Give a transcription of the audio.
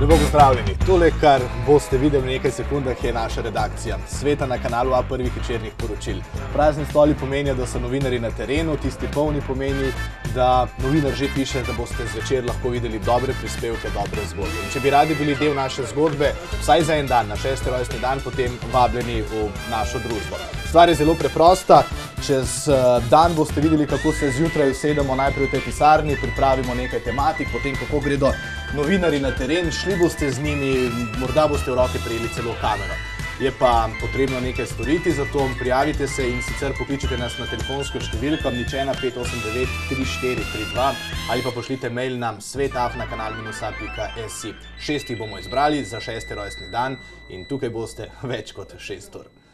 Lepo pozdravljeni. Tole, kar boste videli v nekaj sekundah, je naša redakcija. Sveta na kanalu A prvih večernih poročil. Prazni stoli pomenijo, da so novinari na terenu, tisti polni pomeni, da novinar že piše, da boste zvečer lahko videli dobre prispevke, dobre zgodbe. In če bi radi bili del naše zgodbe, vsaj za en dan, na šesti rojstni dan, potem vabljeni v našo družbo. Stvar je zelo preprosta. Čez eh, dan boste videli, kako se zjutraj usedemo najprej v tej pisarni, pripravimo nekaj tematik, potem kako gredo novinari na teren, šli boste z njimi, morda boste v roke prijeli celo kamero. Je pa potrebno nekaj storiti, zato prijavite se in sicer pokličite nas na telefonsko številko ničena 589 3432 ali pa pošljite mail nam svetafnakanal-a.si. Šestih bomo izbrali za šesti rojstni dan in tukaj boste več kot šest ur.